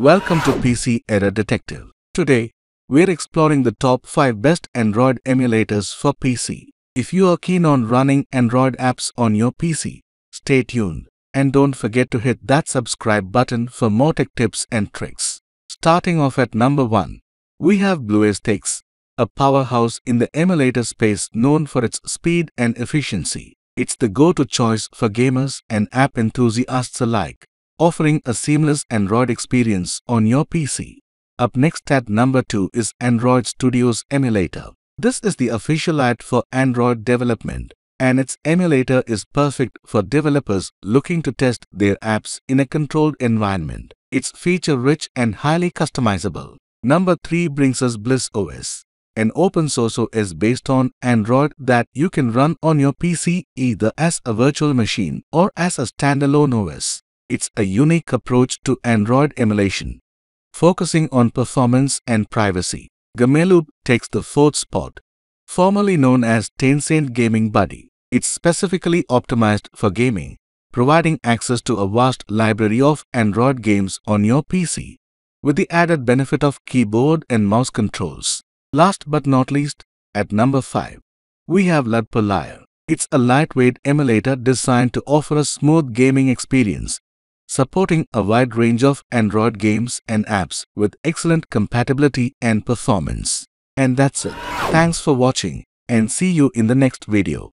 Welcome to PC Error Detective. Today, we're exploring the top 5 best Android emulators for PC. If you are keen on running Android apps on your PC, stay tuned and don't forget to hit that subscribe button for more tech tips and tricks. Starting off at number 1, we have BlueStacks, a powerhouse in the emulator space known for its speed and efficiency. It's the go-to choice for gamers and app enthusiasts alike, offering a seamless Android experience on your PC. Up next at number 2 is Android Studios Emulator. This is the official app for Android development and its emulator is perfect for developers looking to test their apps in a controlled environment. It's feature-rich and highly customizable. Number 3 brings us Bliss OS, an open source OS based on Android that you can run on your PC either as a virtual machine or as a standalone OS. It's a unique approach to Android emulation, focusing on performance and privacy. Gameloop takes the fourth spot, formerly known as Tencent Gaming Buddy. It's specifically optimized for gaming, providing access to a vast library of Android games on your PC, with the added benefit of keyboard and mouse controls. Last but not least, at number 5, we have LDPlayer It's a lightweight emulator designed to offer a smooth gaming experience, supporting a wide range of Android games and apps with excellent compatibility and performance. And that's it. Thanks for watching and see you in the next video.